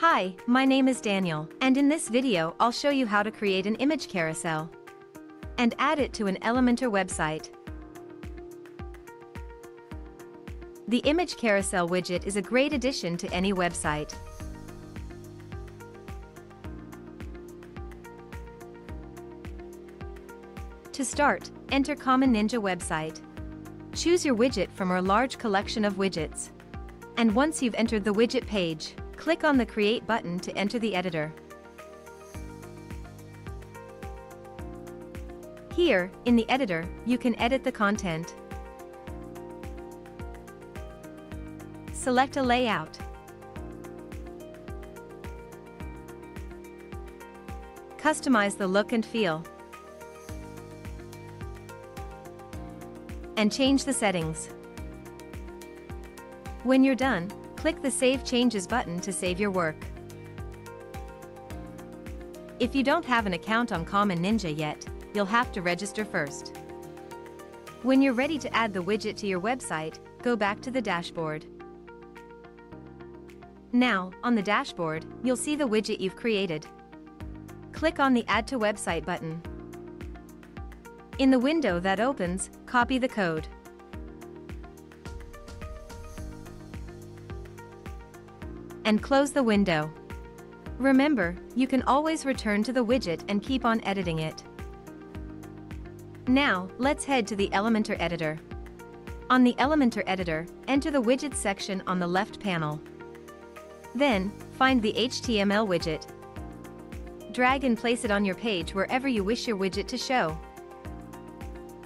Hi, my name is Daniel, and in this video I'll show you how to create an image carousel and add it to an Elementor website. The image carousel widget is a great addition to any website. To start, enter Common Ninja website. Choose your widget from our large collection of widgets. And once you've entered the widget page, click on the Create button to enter the editor. Here, in the editor, you can edit the content. Select a layout. Customize the look and feel. And change the settings. When you're done, click the Save Changes button to save your work. If you don't have an account on Common Ninja yet, you'll have to register first. When you're ready to add the widget to your website, go back to the dashboard. Now, on the dashboard, you'll see the widget you've created. Click on the Add to Website button. In the window that opens, copy the code. And close the window. Remember, you can always return to the widget and keep on editing it. Now, let's head to the Elementor editor. On the Elementor editor, enter the widget section on the left panel. Then, find the HTML widget. Drag and place it on your page wherever you wish your widget to show.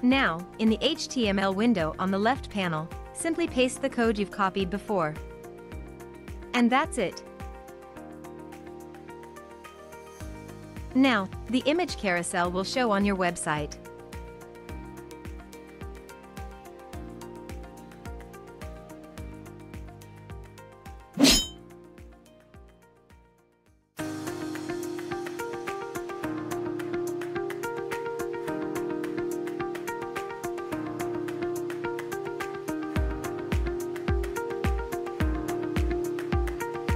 Now, in the HTML window on the left panel, simply paste the code you've copied before. And that's it. Now, the image carousel will show on your website.